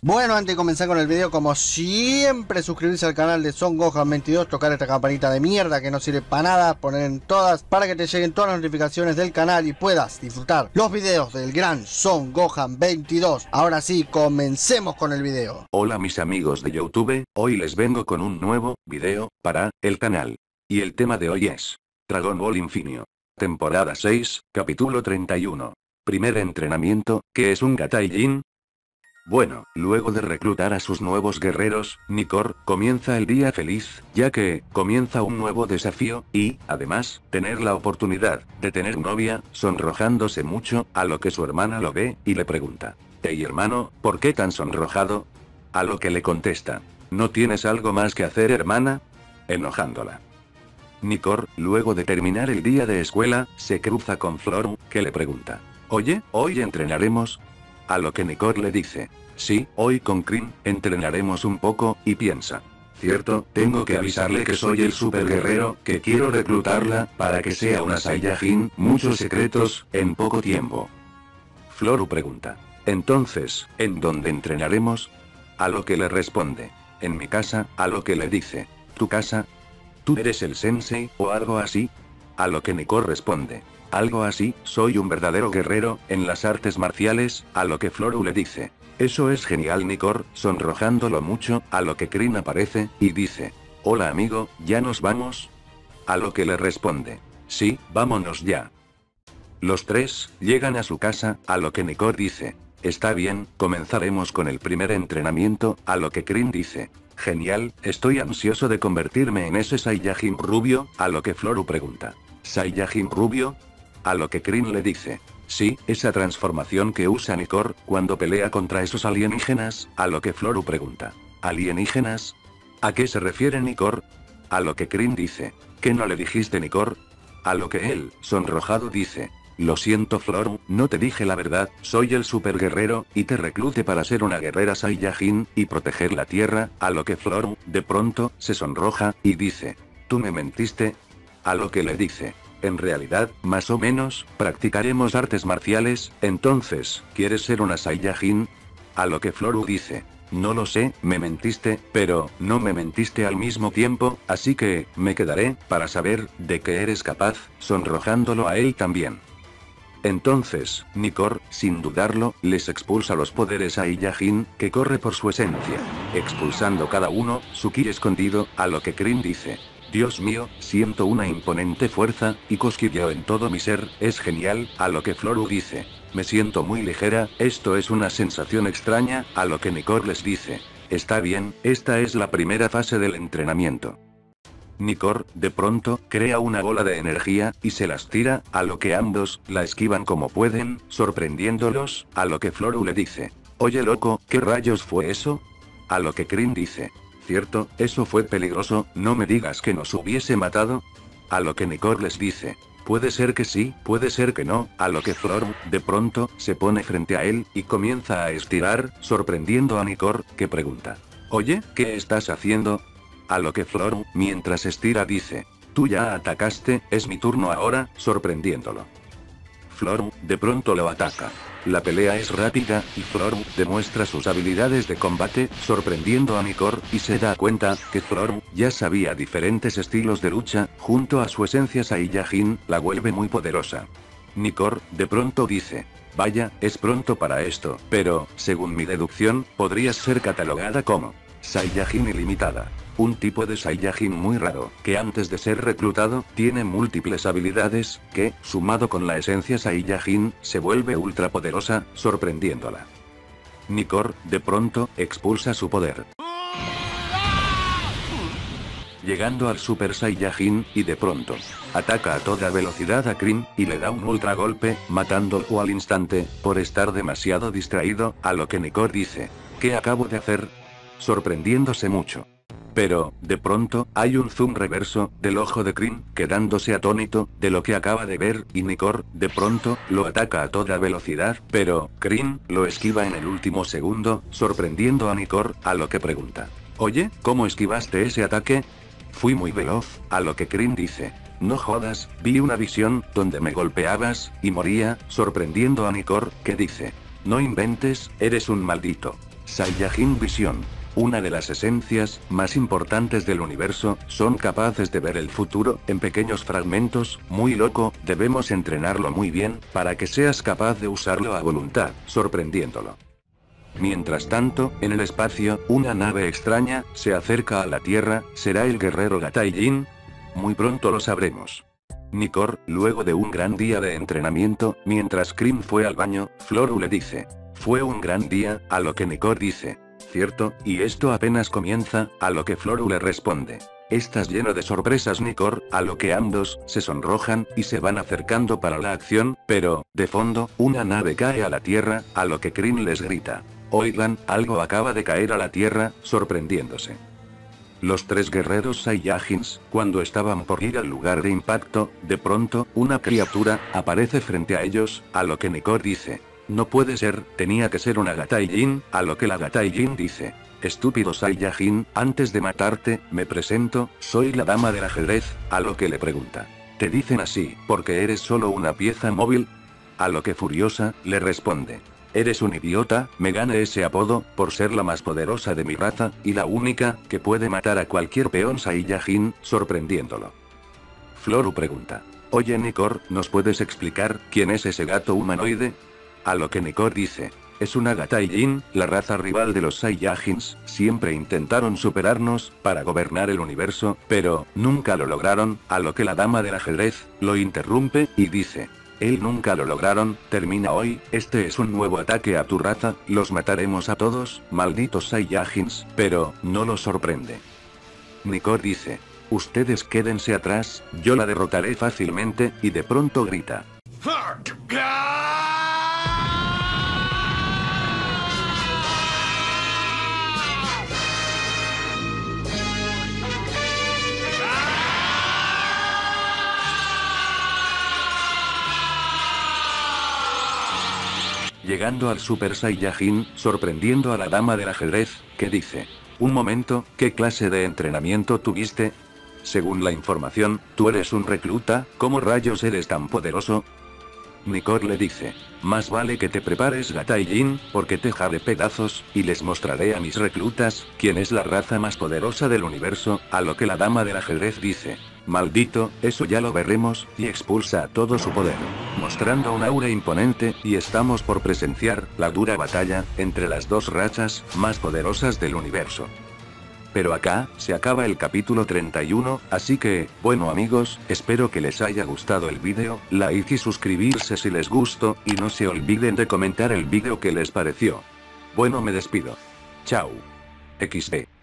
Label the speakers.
Speaker 1: Bueno, antes de comenzar con el video, como siempre, suscribirse al canal de Son Gohan 22, tocar esta campanita de mierda que no sirve para nada, poner en todas para que te lleguen todas las notificaciones del canal y puedas disfrutar los videos del gran Son Gohan 22. Ahora sí, comencemos con el video.
Speaker 2: Hola mis amigos de Youtube, hoy les vengo con un nuevo video para el canal. Y el tema de hoy es Dragon Ball Infinio. Temporada 6, capítulo 31. Primer entrenamiento, que es un Gataijin, bueno, luego de reclutar a sus nuevos guerreros, Nikor comienza el día feliz, ya que comienza un nuevo desafío, y, además, tener la oportunidad de tener novia, sonrojándose mucho, a lo que su hermana lo ve, y le pregunta, Hey hermano, ¿por qué tan sonrojado? A lo que le contesta, ¿no tienes algo más que hacer hermana? Enojándola. Nikor, luego de terminar el día de escuela, se cruza con Flor, que le pregunta, Oye, ¿hoy entrenaremos? A lo que Nikor le dice. Sí, hoy con Krim, entrenaremos un poco, y piensa. Cierto, tengo que avisarle que soy el super guerrero, que quiero reclutarla, para que sea una Saiyajin, muchos secretos, en poco tiempo. Floru pregunta. Entonces, ¿en dónde entrenaremos? A lo que le responde. En mi casa, a lo que le dice. ¿Tu casa? ¿Tú eres el sensei, o algo así? A lo que Nikor responde. Algo así, soy un verdadero guerrero, en las artes marciales, a lo que Floru le dice. Eso es genial Nikor, sonrojándolo mucho, a lo que Krin aparece, y dice. Hola amigo, ¿ya nos vamos? A lo que le responde. Sí, vámonos ya. Los tres, llegan a su casa, a lo que Nikor dice. Está bien, comenzaremos con el primer entrenamiento, a lo que Krin dice. Genial, estoy ansioso de convertirme en ese Saiyajin rubio, a lo que Floru pregunta. ¿Saiyajin rubio? A lo que Krin le dice. Sí, esa transformación que usa Nikor, cuando pelea contra esos alienígenas, a lo que Floru pregunta. ¿Alienígenas? ¿A qué se refiere Nikor? A lo que Krin dice. ¿Qué no le dijiste Nikor? A lo que él, sonrojado dice. Lo siento Floru, no te dije la verdad, soy el super guerrero, y te reclute para ser una guerrera Saiyajin, y proteger la tierra, a lo que Floru, de pronto, se sonroja, y dice. ¿Tú me mentiste? A lo que le dice. En realidad, más o menos, practicaremos artes marciales, entonces, ¿quieres ser una Saiyajin? A lo que Floru dice. No lo sé, me mentiste, pero, no me mentiste al mismo tiempo, así que, me quedaré, para saber, de qué eres capaz, sonrojándolo a él también. Entonces, Nikor, sin dudarlo, les expulsa los poderes a Iyajin, que corre por su esencia. Expulsando cada uno, su ki escondido, a lo que Krin dice. Dios mío, siento una imponente fuerza, y cosquilleo en todo mi ser, es genial, a lo que Floru dice. Me siento muy ligera, esto es una sensación extraña, a lo que Nikor les dice. Está bien, esta es la primera fase del entrenamiento. Nikor, de pronto, crea una bola de energía, y se las tira, a lo que ambos, la esquivan como pueden, sorprendiéndolos, a lo que Floru le dice. Oye loco, ¿qué rayos fue eso? A lo que Krin dice cierto, eso fue peligroso, no me digas que nos hubiese matado. A lo que Nikor les dice. Puede ser que sí, puede ser que no, a lo que Flor, de pronto, se pone frente a él, y comienza a estirar, sorprendiendo a Nikor, que pregunta. Oye, ¿qué estás haciendo? A lo que Flor, mientras estira dice. Tú ya atacaste, es mi turno ahora, sorprendiéndolo. Flor, de pronto lo ataca. La pelea es rápida, y Flor demuestra sus habilidades de combate, sorprendiendo a Nikor, y se da cuenta, que Flor ya sabía diferentes estilos de lucha, junto a su esencia Saiyajin, la vuelve muy poderosa. Nikor, de pronto dice, vaya, es pronto para esto, pero, según mi deducción, podrías ser catalogada como Saiyajin ilimitada. Un tipo de Saiyajin muy raro, que antes de ser reclutado, tiene múltiples habilidades, que, sumado con la esencia Saiyajin, se vuelve ultra poderosa, sorprendiéndola. Nikor, de pronto, expulsa su poder. Llegando al Super Saiyajin, y de pronto, ataca a toda velocidad a Krim, y le da un ultra golpe, matándolo al instante, por estar demasiado distraído, a lo que Nikor dice. ¿Qué acabo de hacer? Sorprendiéndose mucho. Pero, de pronto, hay un zoom reverso, del ojo de Krim, quedándose atónito, de lo que acaba de ver, y Nikor, de pronto, lo ataca a toda velocidad, pero, Krim, lo esquiva en el último segundo, sorprendiendo a Nikor, a lo que pregunta. Oye, ¿cómo esquivaste ese ataque? Fui muy veloz, a lo que Krim dice. No jodas, vi una visión, donde me golpeabas, y moría, sorprendiendo a Nikor, que dice. No inventes, eres un maldito. Saiyajin Visión. Una de las esencias más importantes del universo, son capaces de ver el futuro en pequeños fragmentos, muy loco, debemos entrenarlo muy bien, para que seas capaz de usarlo a voluntad, sorprendiéndolo. Mientras tanto, en el espacio, una nave extraña, se acerca a la Tierra, ¿será el guerrero Gataijin? Muy pronto lo sabremos. Nicor, luego de un gran día de entrenamiento, mientras Krim fue al baño, Floru le dice. Fue un gran día, a lo que Nicor dice. ¿Cierto? Y esto apenas comienza, a lo que Floru le responde. Estás lleno de sorpresas Nicor, a lo que ambos, se sonrojan, y se van acercando para la acción, pero, de fondo, una nave cae a la tierra, a lo que Krim les grita. Oigan, algo acaba de caer a la tierra, sorprendiéndose. Los tres guerreros Saiyajins, cuando estaban por ir al lugar de impacto, de pronto, una criatura, aparece frente a ellos, a lo que Nikor dice. No puede ser, tenía que ser una Gataijin, a lo que la Gataijin dice. Estúpido Saiyajin, antes de matarte, me presento, soy la dama del ajedrez, a lo que le pregunta. Te dicen así, porque eres solo una pieza móvil. A lo que furiosa, le responde. Eres un idiota, me gane ese apodo, por ser la más poderosa de mi raza, y la única, que puede matar a cualquier peón Saiyajin, sorprendiéndolo. Floru pregunta. Oye Nikor, ¿nos puedes explicar, quién es ese gato humanoide? A lo que Nikor dice. Es una Gataijin, la raza rival de los Saiyajins, siempre intentaron superarnos, para gobernar el universo, pero, nunca lo lograron, a lo que la dama del ajedrez, lo interrumpe, y dice. Él nunca lo lograron, termina hoy, este es un nuevo ataque a tu raza, los mataremos a todos, malditos Saiyajins, pero, no los sorprende. Nikor dice. Ustedes quédense atrás, yo la derrotaré fácilmente, y de pronto grita. Llegando al Super Saiyajin, sorprendiendo a la dama del ajedrez, que dice. Un momento, ¿qué clase de entrenamiento tuviste? Según la información, tú eres un recluta, ¿cómo rayos eres tan poderoso? Nikor le dice. Más vale que te prepares Gataijin, porque te de pedazos, y les mostraré a mis reclutas, quién es la raza más poderosa del universo, a lo que la dama del ajedrez dice. Maldito, eso ya lo veremos, y expulsa a todo su poder. Mostrando un aura imponente, y estamos por presenciar, la dura batalla, entre las dos rachas, más poderosas del universo. Pero acá, se acaba el capítulo 31, así que, bueno amigos, espero que les haya gustado el vídeo, like y suscribirse si les gustó, y no se olviden de comentar el vídeo que les pareció. Bueno me despido. Chao. XD.